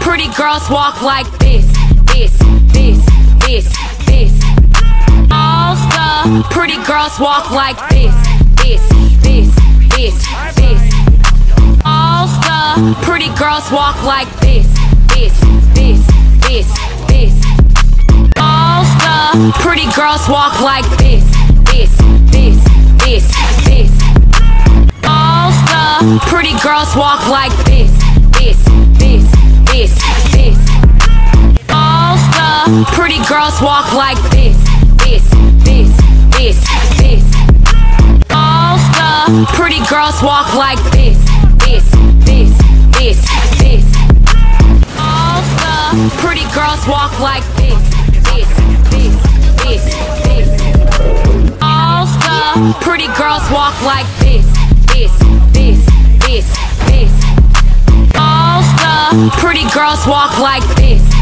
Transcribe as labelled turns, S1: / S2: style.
S1: pretty girls walk like this, this, this, this, this. All the pretty girls walk like this, this, this, this, this. All the pretty girls walk like this, this, this, this, this. All the pretty girls walk like this, this, this, this, this. All the pretty girls walk like this, pretty girls walk like this, this, this, this, this. All the pretty girls walk like this, this, this, this, this. All the pretty girls walk like this, this, this, this, this. All the pretty girls walk like this, this, this, this, this. All the pretty girls walk like this.